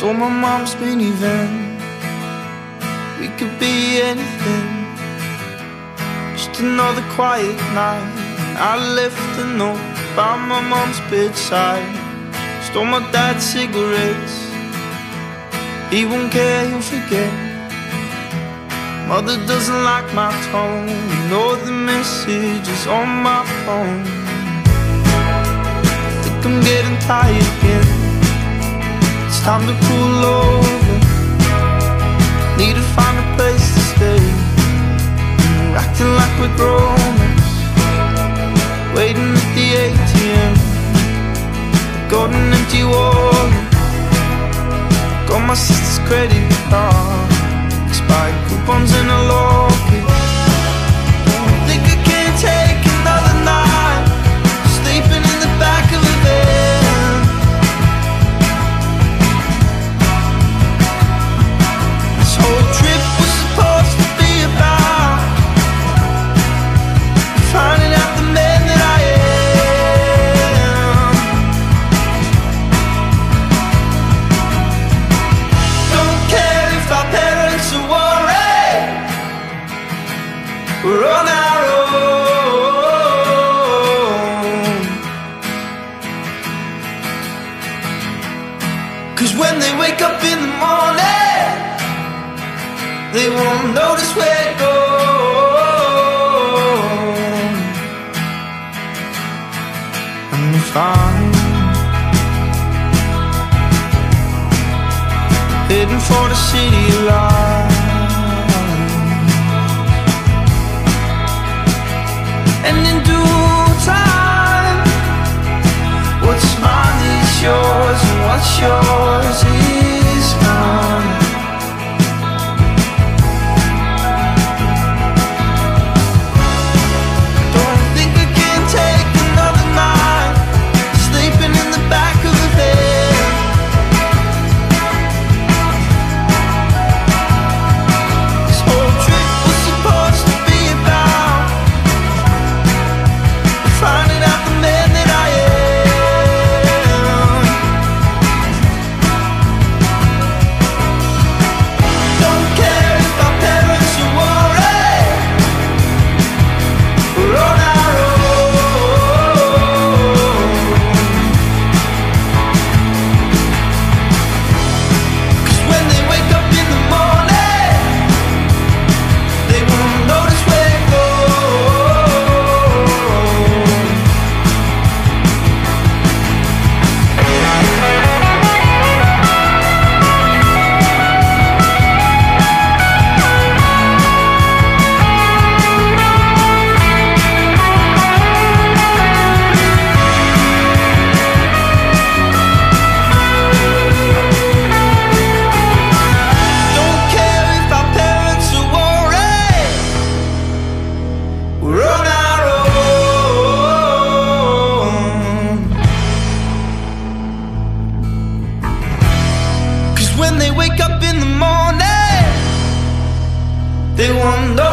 Stole my mom's minivan. We could be anything. Just another quiet night. I left a note by my mom's bedside. Stole my dad's cigarettes. He won't care, he'll forget. Mother doesn't like my tone. Know the messages on my phone. Think I'm getting tired again. Time to pull over. Need to find a place to stay. We're acting like we're grown. Waiting at the ATM. Got an empty wallet. Got my sister's credit card. Expired coupons in a locket. We're on our own. Cause when they wake up in the morning, they won't notice we're gone. I'm fine. Heading for the city light. What's yours is they wake